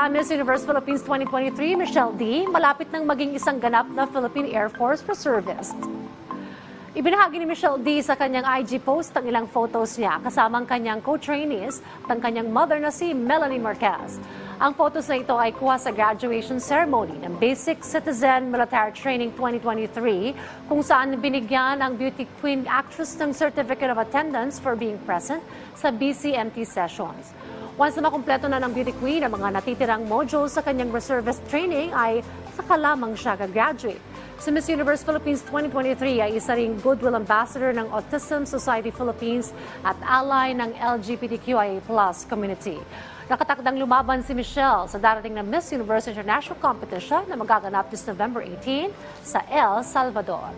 Sa Miss Universe Philippines 2023, Michelle D. malapit nang maging isang ganap na Philippine Air Force Reservist. Ibinahagi ni Michelle D. sa kanyang IG post ang ilang photos niya kasama ang kanyang co-trainees at ang kanyang mother na si Melanie Marquez. Ang photos na ito ay kuha sa graduation ceremony ng Basic Citizen Military Training 2023 kung saan binigyan ang beauty queen actress ng Certificate of Attendance for being present sa BCMT sessions. Once na makumpleto na ng beauty queen ang mga natitirang modules sa kanyang reservist training ay saka lamang siya gagraduate. Si Miss Universe Philippines 2023 ay isa ring Goodwill Ambassador ng Autism Society Philippines at ally ng LGBTQIA plus community. Nakatakdang lumaban si Michelle sa darating na Miss Universe International Competition na magaganap this November 18 sa El Salvador.